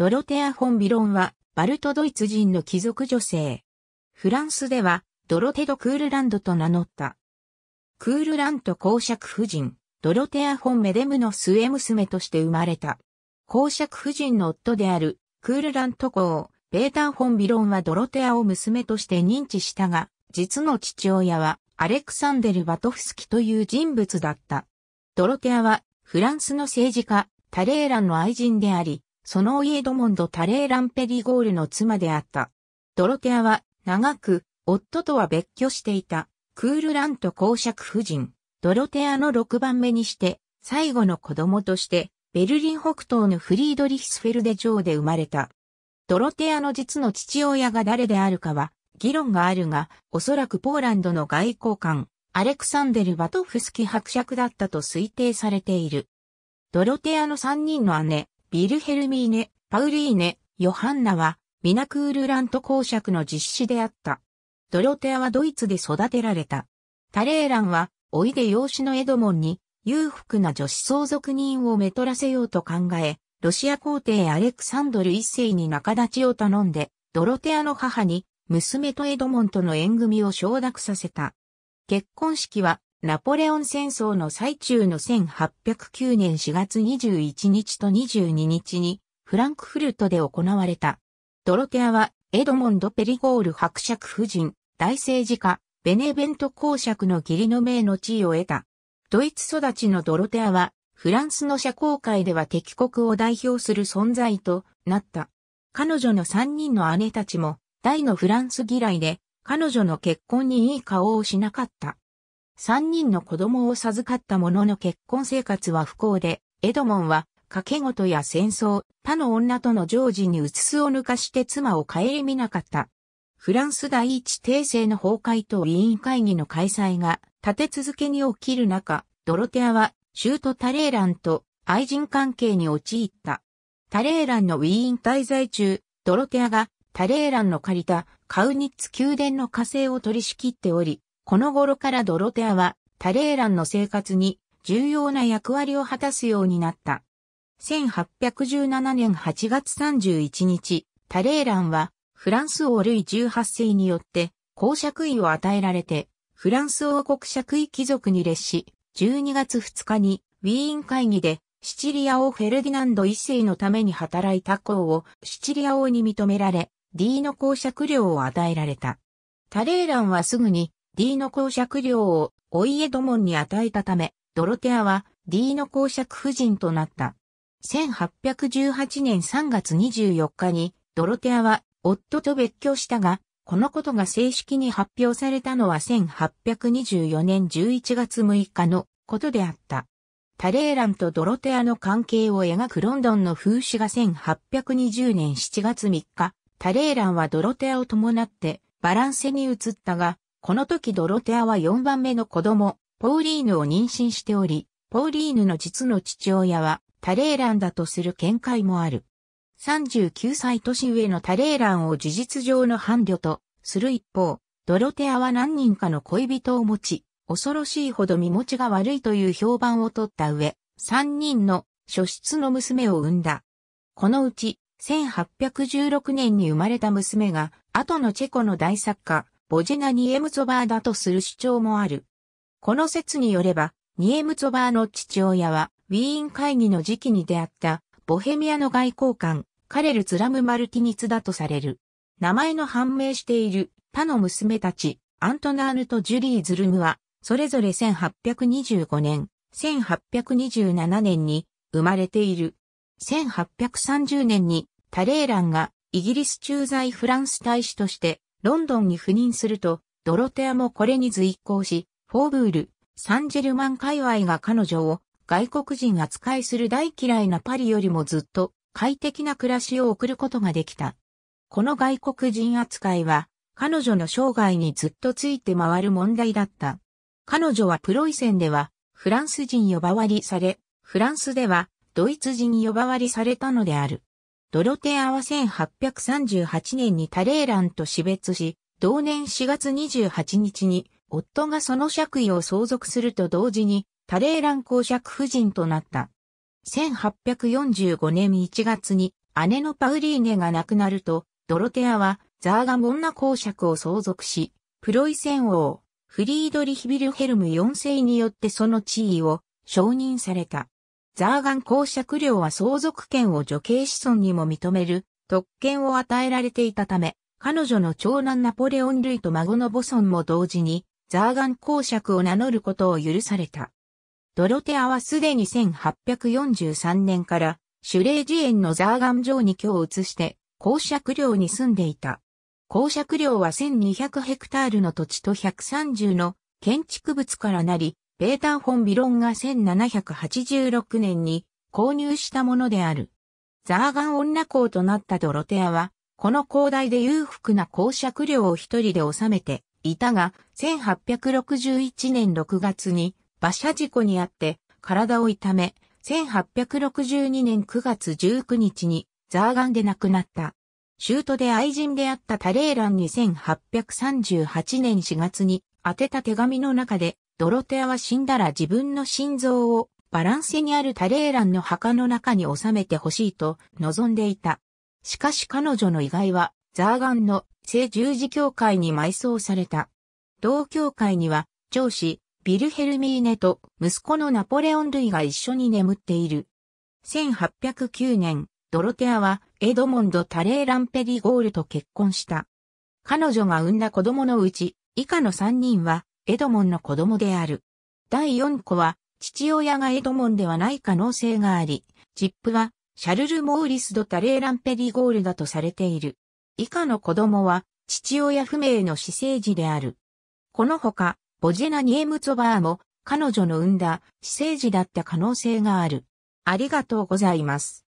ドロテア・フォン・ビロンは、バルトドイツ人の貴族女性。フランスでは、ドロテド・クールランドと名乗った。クールラント公爵夫人、ドロテア・フォン・メデムの末娘として生まれた。公爵夫人の夫である、クールラント公、ベーター・フォン・ビロンはドロテアを娘として認知したが、実の父親は、アレクサンデル・バトフスキという人物だった。ドロテアは、フランスの政治家、タレーランの愛人であり、そのイエドモンド・タレーラン・ペリゴールの妻であった。ドロテアは、長く、夫とは別居していた、クールラント公爵夫人、ドロテアの6番目にして、最後の子供として、ベルリン北東のフリードリヒスフェルデ城で生まれた。ドロテアの実の父親が誰であるかは、議論があるが、おそらくポーランドの外交官、アレクサンデル・バトフスキ伯爵だったと推定されている。ドロテアの3人の姉、ビルヘルミーネ、パウリーネ、ヨハンナは、ミナクールラント公爵の実子であった。ドロテアはドイツで育てられた。タレーランは、おいで養子のエドモンに、裕福な女子相続人をめとらせようと考え、ロシア皇帝アレクサンドル一世に仲立ちを頼んで、ドロテアの母に、娘とエドモンとの縁組を承諾させた。結婚式は、ナポレオン戦争の最中の1809年4月21日と22日に、フランクフルトで行われた。ドロテアは、エドモンド・ペリゴール伯爵夫人、大政治家、ベネベント公爵の義理の命の地位を得た。ドイツ育ちのドロテアは、フランスの社交界では敵国を代表する存在となった。彼女の三人の姉たちも、大のフランス嫌いで、彼女の結婚にいい顔をしなかった。三人の子供を授かった者の結婚生活は不幸で、エドモンは、掛け事や戦争、他の女との常時にうつすを抜かして妻を顧みなかった。フランス第一帝政の崩壊とウィーン会議の開催が立て続けに起きる中、ドロテアはシュート・タレーランと愛人関係に陥った。タレーランのウィーン滞在中、ドロテアがタレーランの借りたカウニッツ宮殿の火星を取り仕切っており、この頃からドロテアはタレーランの生活に重要な役割を果たすようになった。1817年8月31日、タレーランはフランス王ルイ18世によって公爵位を与えられて、フランス王国爵位貴族に列し、12月2日にウィーン会議でシチリア王フェルディナンド一世のために働いた公をシチリア王に認められ、ディーノ公爵領を与えられた。タレーランはすぐにディーノ公爵領をお家ドモンに与えたため、ドロテアはディーノ公爵夫人となった。1818年3月24日にドロテアは夫と別居したが、このことが正式に発表されたのは1824年11月6日のことであった。タレーランとドロテアの関係を描くロンドンの風刺が1820年7月3日、タレーランはドロテアを伴ってバランセに移ったが、この時ドロテアは4番目の子供、ポーリーヌを妊娠しており、ポーリーヌの実の父親はタレーランだとする見解もある。39歳年上のタレーランを事実上の伴侶とする一方、ドロテアは何人かの恋人を持ち、恐ろしいほど身持ちが悪いという評判を取った上、3人の初出の娘を産んだ。このうち、1816年に生まれた娘が、後のチェコの大作家、ボジェナ・ニエムツォバーだとする主張もある。この説によれば、ニエムツォバーの父親は、ウィーン会議の時期に出会った、ボヘミアの外交官、カレル・ツラム・マルティニツだとされる。名前の判明している他の娘たち、アントナーヌとジュリー・ズルムは、それぞれ1825年、1827年に生まれている。1830年にタレーランがイギリス駐在フランス大使としてロンドンに赴任すると、ドロテアもこれに随行し、フォーブール、サンジェルマン界隈が彼女を外国人扱いする大嫌いなパリよりもずっと快適な暮らしを送ることができた。この外国人扱いは、彼女の生涯にずっとついて回る問題だった。彼女はプロイセンでは、フランス人呼ばわりされ、フランスでは、ドイツ人呼ばわりされたのである。ドロテアは1838年にタレーランと死別し、同年4月28日に、夫がその爵位を相続すると同時に、タレーラン公爵夫人となった。1845年1月に姉のパウリーネが亡くなると、ドロテアはザーガモン女公爵を相続し、プロイセン王、フリードリヒビルヘルム4世によってその地位を承認された。ザーガン公爵領は相続権を女系子孫にも認める特権を与えられていたため、彼女の長男ナポレオン類と孫の母孫も同時にザーガン公爵を名乗ることを許された。ドロテアはすでに1843年からシュレージ園のザーガン城に居を移して公爵領に住んでいた。公爵領は1200ヘクタールの土地と130の建築物からなり、ペーター・フォン・ビロンが1786年に購入したものである。ザーガン女公となったドロテアは、この広大で裕福な公爵領を一人で治めていたが、1861年6月に馬車事故にあって体を痛め、1862年9月19日にザーガンで亡くなった。シュートで愛人であったタレーランに1838年4月に宛てた手紙の中で、ドロテアは死んだら自分の心臓をバランセにあるタレーランの墓の中に収めてほしいと望んでいた。しかし彼女の遺骸はザーガンの聖十字教会に埋葬された。同教会には長子ビルヘルミーネと息子のナポレオン類が一緒に眠っている。1809年、ドロテアはエドモンド・タレーランペリゴールと結婚した。彼女が産んだ子供のうち、以下の3人はエドモンの子供である。第4子は父親がエドモンではない可能性があり、ジップはシャルル・モーリス・ド・タレーランペリゴールだとされている。以下の子供は父親不明の死生児である。このほか、ボジェナ・ニエムツォバーも彼女の産んだ死生児だった可能性がある。ありがとうございます。